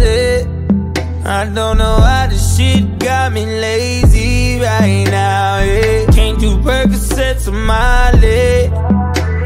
it. I don't know why this shit got me lazy right now, yeah. Can't do Percocets on my leg.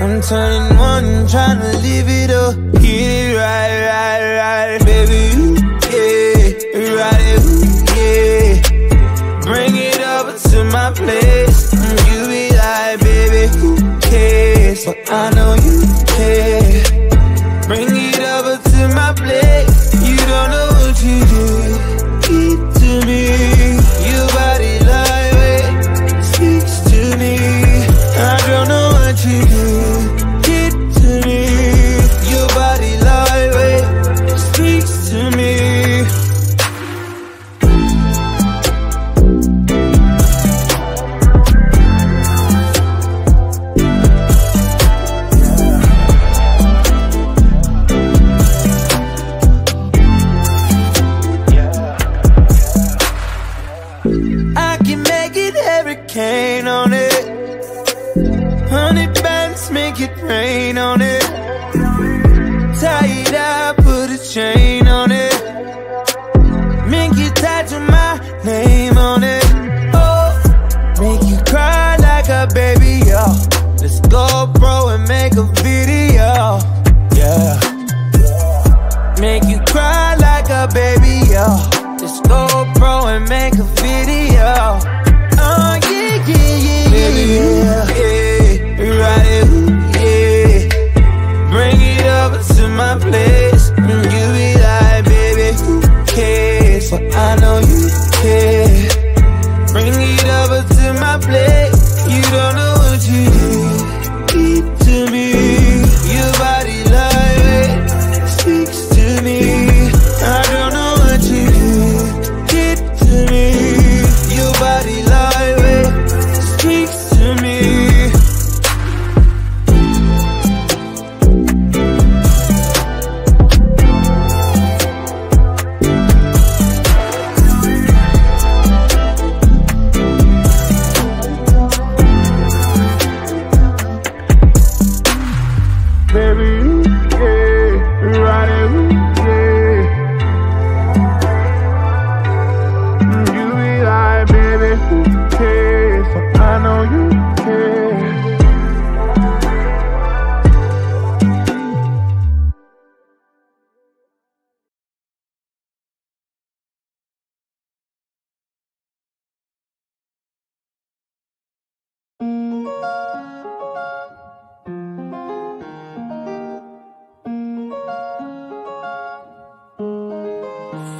I'm turning one, trying to live it up. Get it right, right, right, Tie it up, put a chain on it. Make you tattoo my name on it. Oh, make you cry like a baby, yo. Let's Go Pro, and make a video. Yeah. Make you cry like a baby, yo. Let's Go Pro, and make a video. Oh, yeah, yeah, yeah, baby, yeah. Yeah, to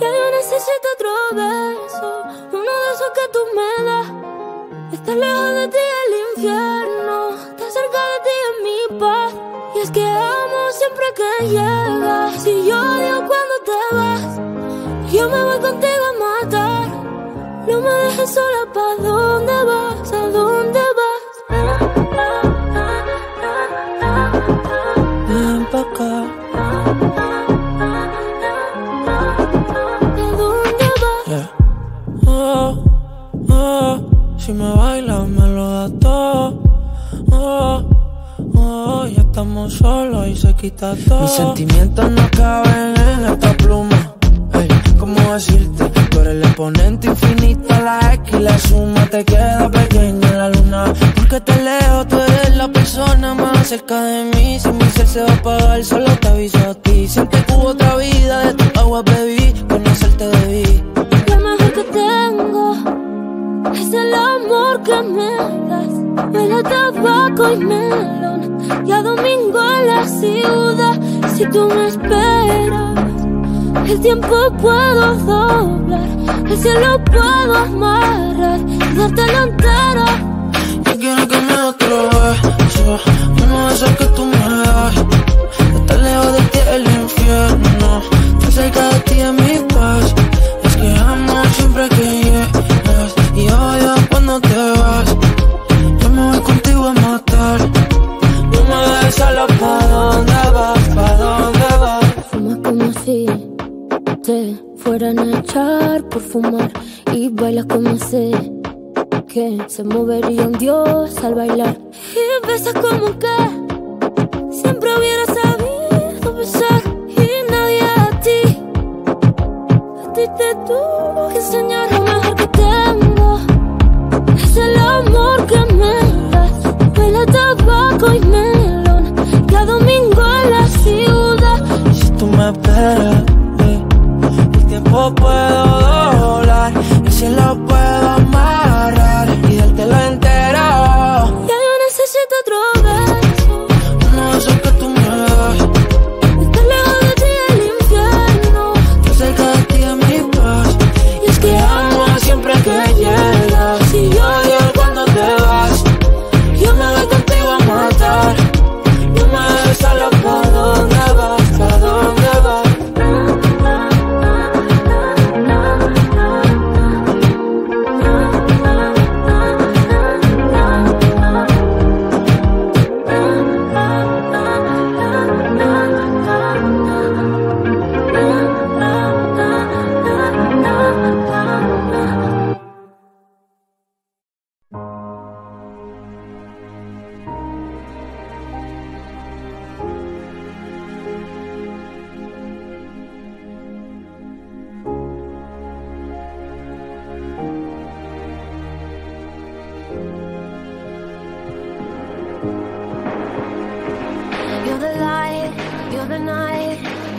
Ya yo necesito otro beso, uno de esos que tú me das. Estar lejos de ti el infierno, estar cerca de ti es mi paz. Y es que amo siempre que llegas. Si yo odio cuando si me bailas me lo das todo. Oh, oh, ya estamos solos y se quita todo. Mis sentimientos no caben en esta pluma. Hey, ¿cómo decirte? Tú eres el exponente infinito, la X y la suma te queda pequeña en la luna. Porque te leo, tú eres la persona más cerca de mí. Si mi ser se va a apagar, solo te aviso a ti. Siente que hubo otra vida, de tu agua bebí, conocerte debí. Es el amor que me das. Huele a tabaco y melón. Y a domingo en la ciudad. Si tú me esperas, el tiempo puedo doblar. El cielo puedo amarrar y dártelo entero. Yo quiero que me otro beso Uno de esos que tú me das Estar lejos de ti el infierno Estar cerca se movería un dios al bailar. Y besas como que siempre hubiera